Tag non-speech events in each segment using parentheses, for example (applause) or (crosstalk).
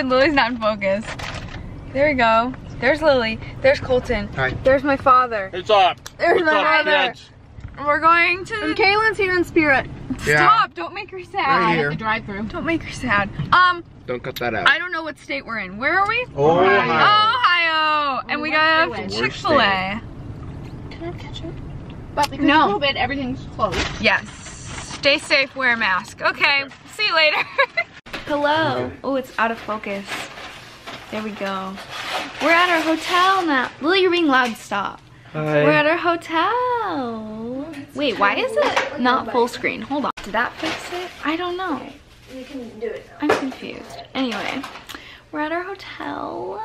shit, Lily's not in focus. There we go. There's Lily. There's Colton. Hi. There's my father. It's up. There's What's my up, mother. kids? We're going to And Kaylin's here in spirit. Yeah. Stop! Don't make her sad. Right here. Drive through. Don't make her sad. Um, Don't cut that out. I don't know what state we're in. Where are we? Oh, Ohio. And we got Chick Fil A. But because No. of COVID, everything's closed. Yes. Stay safe. Wear a mask. Okay. See you later. (laughs) Hello. Oh, it's out of focus. There we go. We're at our hotel now. Lily, you're being loud. Stop. We're at our hotel. Wait, why is it not full screen? Hold on. Did that fix it? I don't know. You can do it now. I'm confused. Anyway, we're at our hotel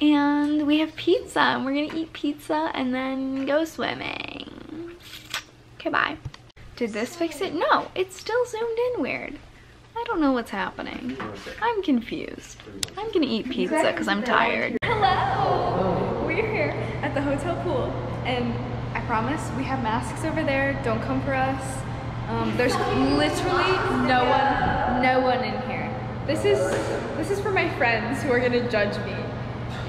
and we have pizza and we're gonna eat pizza and then go swimming. Okay, bye. Did this fix it? No, it's still zoomed in weird. I don't know what's happening. I'm confused. I'm gonna eat pizza because I'm tired. Hello! We're here at the hotel pool and I promise we have masks over there. Don't come for us. Um, there's literally no one, no one in here. This is, this is for my friends who are gonna judge me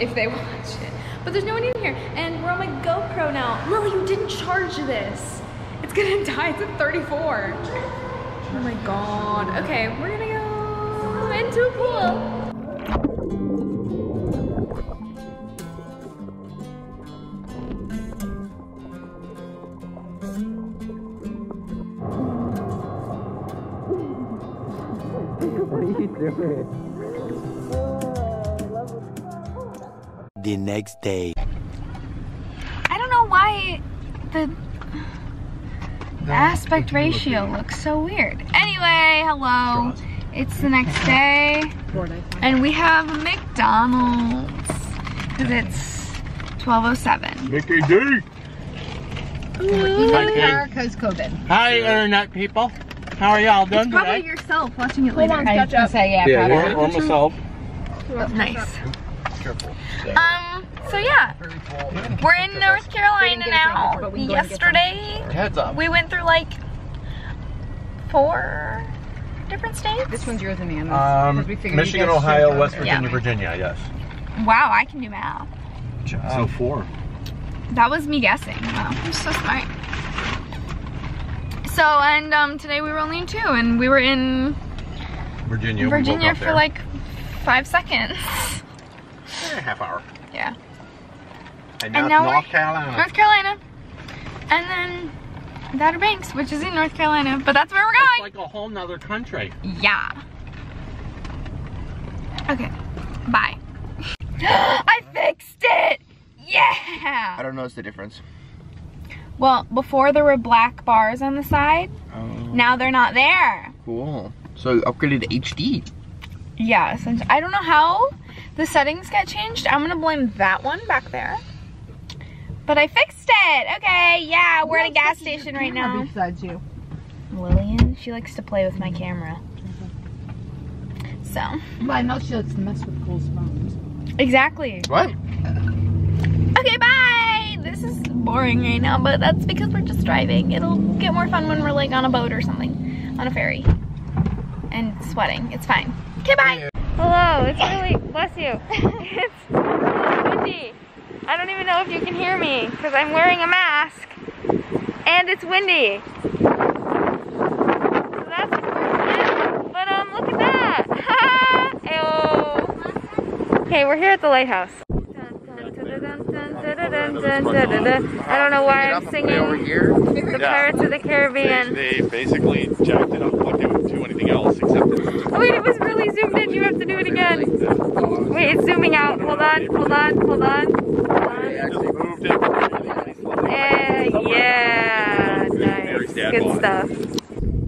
if they (laughs) watch it. But there's no one in here and we're on my GoPro now. Lily, you didn't charge this. It's gonna (laughs) die, it's at 34. Oh my god. Okay, we're gonna go into a pool. The next day. I don't know why the, the aspect ratio looks so weird. Anyway, hello. It's the next day. And we have McDonald's. Because it's 1207. Mickey D. Hi, kids. COVID. Hi, internet people. How are y'all doing Probably today? yourself watching it later. I was gonna say, yeah, Yeah, probably. Or, or myself. Nice. Um, so yeah. We're in North Carolina now. Yesterday, we went through like four different states. This one's yours and Anna's. Um, 'cause we figured Michigan, Ohio, West. Virginia, Yeah. Virginia, yes. Wow, I can do math. So four. That was me guessing. Wow, I'm so smart. So, and um, today we were only in two, and we were in Virginia. Virginia woke for there. like five seconds. Eh, half hour. Yeah. And, And now now North we're- Carolina. North Carolina. And then the Outer Banks, which is in North Carolina, but that's where we're It's going. like a whole nother country. Yeah. Okay. Bye. (gasps) I fixed it! Yeah! I don't notice the difference. Well, before there were black bars on the side. Oh, Now they're not there. cool. So upgraded to HD. Yeah, essentially. I don't know how the settings got changed. I'm gonna blame that one back there. But I fixed it. Okay, yeah, we're at a gas station right now. Besides you. Lillian, she likes to play with my camera. So, Well, I know she likes to mess with Cole's phones. exactly. What? Okay, bye. This is boring right now, but that's because we're just driving. It'll get more fun when we're like on a boat or something, on a ferry, and sweating. It's fine. Okay, bye. Hello. It's really bless you. (laughs) it's really windy. I don't even know if you can hear me because I'm wearing a mask, and it's windy. So that's. But um, look at that. (laughs) Okay, we're here at the lighthouse. I don't know why I'm singing the Pirates of the Caribbean. They, they basically jacked it up like they would do anything else except it's Oh wait, it was really zoomed in. You have to do it again. Wait, it's zooming out. Hold on, hold on. Hold on. they actually moved it really nicely. Eh, yeah, Very nice. sad Good one. Stuff.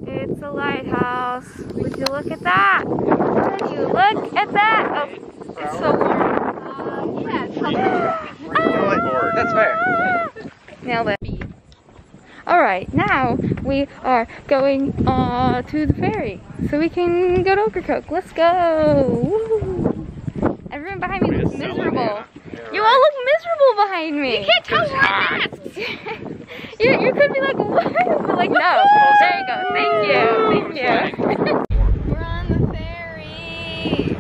It's a lighthouse. Would you look at that? Would you look at that? Oh, it's so warm. yeah, it's so That's fair. Nailed it. Alright, now we are going uh, to the ferry so we can go to Ocracoke. Let's go! Woo. Everyone behind me looks miserable. You all look miserable behind me. You can't tell we're masks. (laughs) you, you could be like, what? (laughs) But like, no. There you go. Thank you. Thank you. We're on the ferry.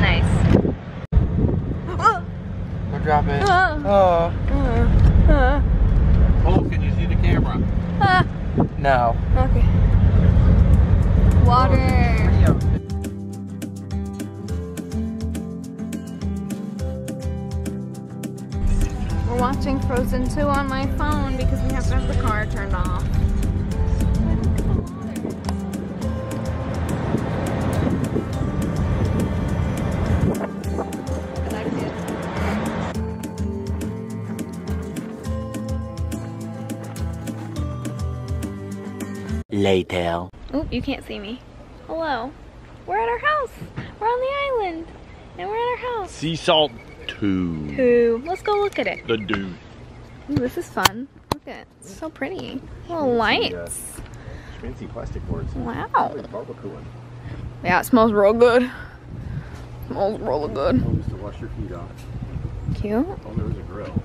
Nice. Oh. We're dropping. Oh. Oh. Oh. oh, can you see the camera? Uh. No. Watching Frozen 2 on my phone because we have to have the car turned off. Later. Oh, you can't see me. Hello. We're at our house. We're on the island. And we're at our house. Sea salt 2. Two. Let's go look at it. The dude. Ooh, this is fun. Look at it. It's so pretty. Little uh, lights. Fancy plastic boards. Wow. Barbecuing. Yeah, it smells real good. Smells really good. Oh, to wash your feet off. Cute. Oh, there was a grill.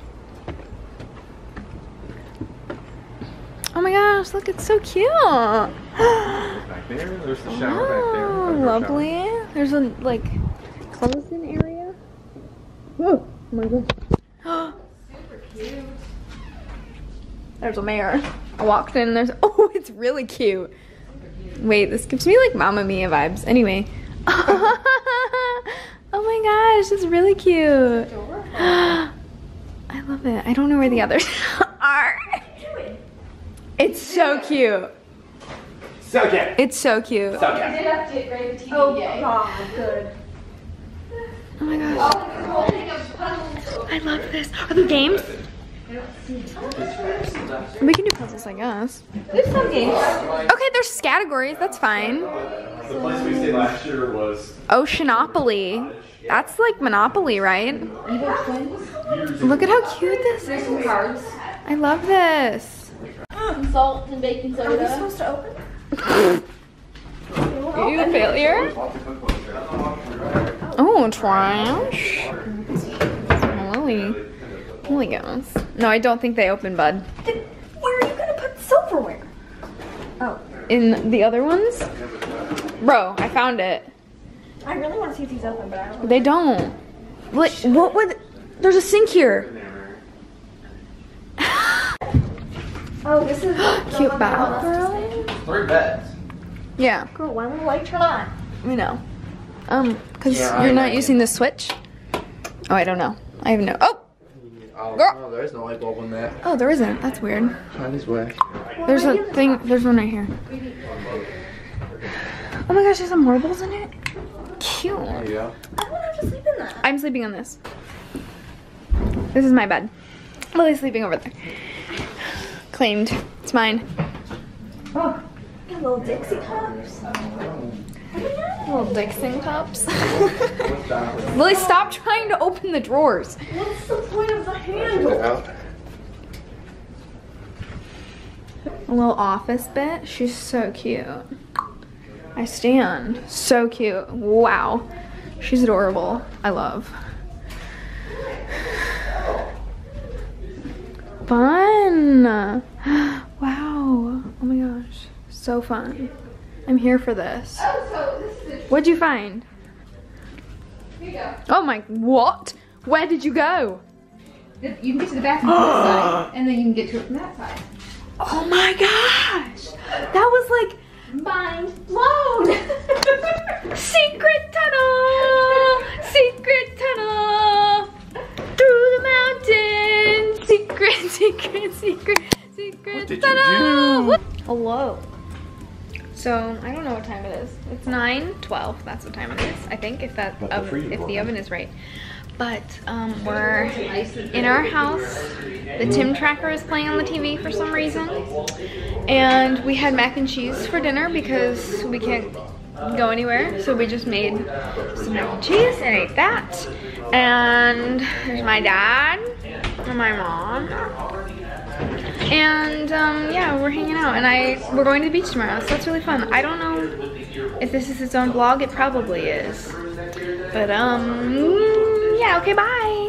Oh my gosh, look, it's so cute. Back there, there's the shower back there. Oh, Underground lovely. There's a like closed-in area. Oh my god. (gasps) There's a mirror. I walked in. There's (laughs) oh, it's really cute. Wait, this gives me like Mamma Mia vibes. Anyway. (laughs) oh my gosh, it's really cute. (gasps) I love it. I don't know where the others (laughs) are. It's so cute. So cute. It's so cute. Suck it. Oh, oh my gosh. I love this. Are there games? We can do puzzles, I guess. There's some games. Okay, there's categories. That's fine. The place we stayed last year was Oceanopoly. That's like Monopoly, right? Look at how cute this is. I love this. Salt and baking soda. Are (laughs) you a failure? Oh, trash. Lily. Lily goes. No, I don't think they open, bud. Where are you gonna put silverware? Oh, in the other ones? Bro, I found it. I really want to see if these open, but I don't. They don't. What, what would... There's a sink here. (gasps) Oh, this is (gasps) Cute bathroom. Three beds. Yeah, Girl, when will the light turn on? we know. Um, because Yeah, you're not know. using the switch? Oh, I don't know. I have no... Oh! Oh, Girl. no, there's no light bulb in that. Oh, there isn't. That's weird. Chinese way. There's a thing. There's one right here. Oh my gosh, there's some marbles in it. Cute. There you go. I don't have to sleep in that. I'm sleeping on this. This is my bed. Lily's sleeping over there. Claimed. It's mine. Got little Dixie cups. Little Dixon cups. (laughs) Lily, stop trying to open the drawers. What's the point of the handle? A little office bit. She's so cute. I stand. So cute. Wow. She's adorable. I love. Fun. Wow. Oh my gosh. So fun. I'm here for this. What'd you find? Oh my, what? Where did you go? You can get to the bathroom from this side, (gasps) and then you can get to it from that side. Oh my gosh. That was like Mind blown. (laughs) Secret tunnel! Secret tunnel! Through the mountains! Secret, (laughs) secret, secret, secret did tunnel! do? What? Hello. So, I don't know what time it is. It's 9, 12. That's what time it is, I think, if that But the oven, if the oven. oven is right. But um, we're in our house. The Tim Tracker is playing on the TV for some reason. And we had mac and cheese for dinner because we can't go anywhere. So we just made some mac and cheese and ate that. And there's my dad and my mom. And um, yeah, we're hanging out. And I we're going to the beach tomorrow, so that's really fun. I don't know if this is its own vlog. It probably is. But um, yeah. Okay. Bye.